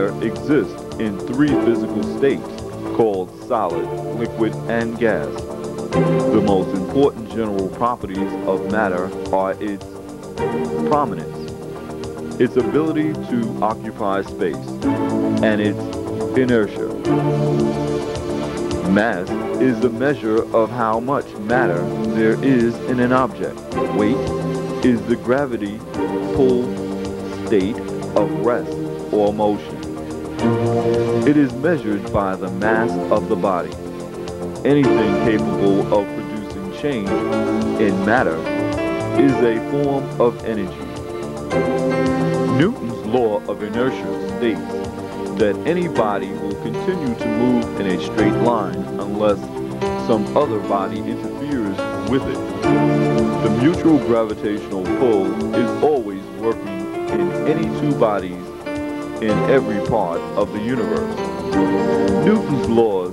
matter exists in three physical states called solid, liquid, and gas. The most important general properties of matter are its prominence, its ability to occupy space, and its inertia. Mass is the measure of how much matter there is in an object. Weight is the gravity pull state of rest or motion. It is measured by the mass of the body. Anything capable of producing change in matter is a form of energy. Newton's law of inertia states that any body will continue to move in a straight line unless some other body interferes with it. The mutual gravitational pull is always working in any two bodies in every part of the universe. Newton's laws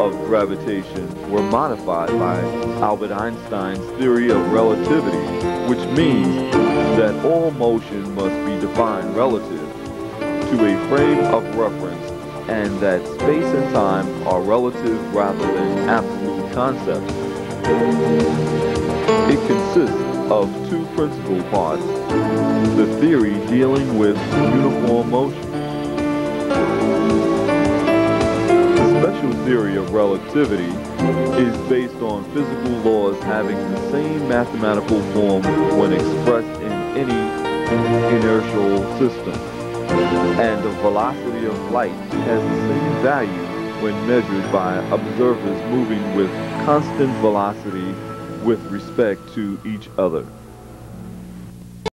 of gravitation were modified by Albert Einstein's theory of relativity, which means that all motion must be defined relative to a frame of reference and that space and time are relative rather than absolute concepts. It consists of two principal parts, the theory dealing with uniform motion. The special theory of relativity is based on physical laws having the same mathematical form when expressed in any inertial system. And the velocity of light has the same value when measured by observers moving with constant velocity with respect to each other.